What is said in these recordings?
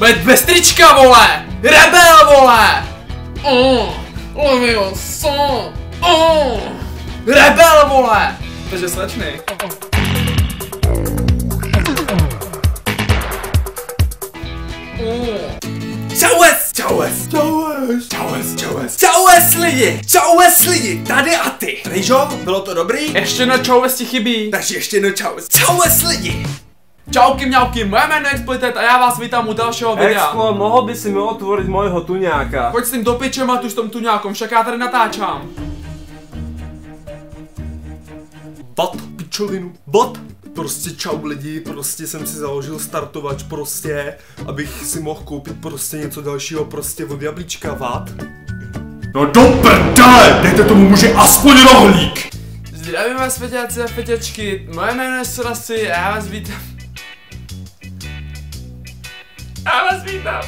Bez, bez trička, vole! Rebel, vole! Oh, Leviosa! Oh, rebel, vole! Takže slečny. Čaues! Čaues! Čaues! Čaues! Čaues! Čaues lidi! Čaues lidi! Tady a ty! Rejžo, bylo to dobrý? Ještě na čouvesti chybí. Takže ještě jednou čaues! Čaues lidi! Čauky mňauky, moje jméno je Exploited a já vás vítám u dalšího videa. Expo, mohl by si mi otvoriť môjho tuňáka. Pojď s tím do piče, s tom tuňákom, však já tady natáčám. Vat, pičovinu, vat! Prostě čau lidi, prostě jsem si založil startovač prostě, abych si mohl koupit prostě něco dalšího prostě od jablíčka, vat? No do prdele, dejte tomu muži aspoň rohlík. Zdravím vás feťáci a feťačky, moje jméno je Sorasy a já vás vítám. Vítám.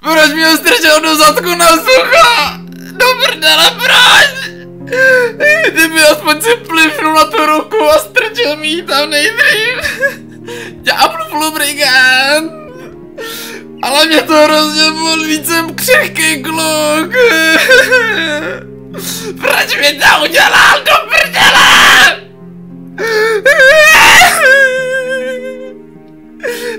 Proč mi ho strčil do zadku na sucho? Do prdele, proč? Kdyby aspoň si plivnul na tu ruku a strčil mi ji tam nejdřív. Ďáblu lubrikant. Ale mě to hrozně bolí, jsem křehký kluk. Proč mi to udělal do